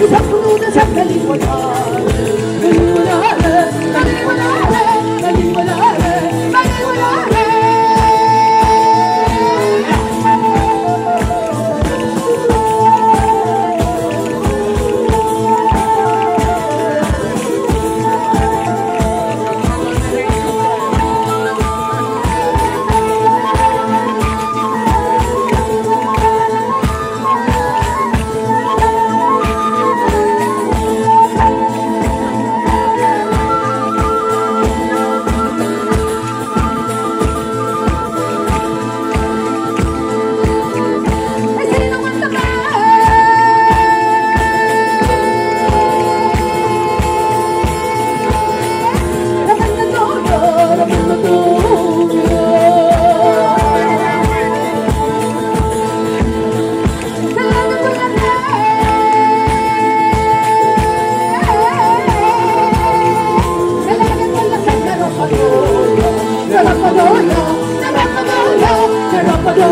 quizás tú no feliz.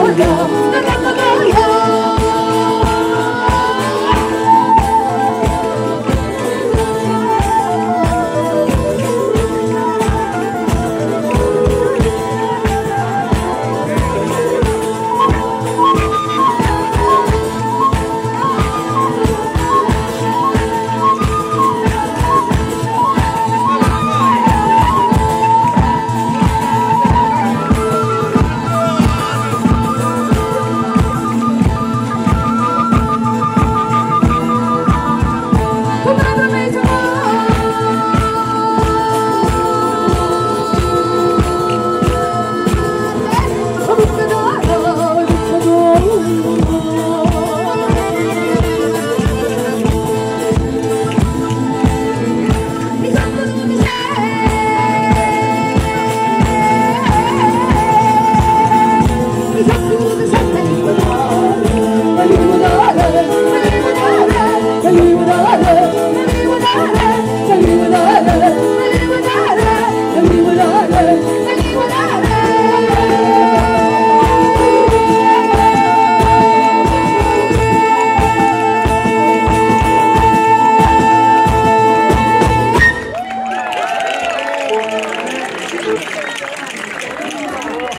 lugar.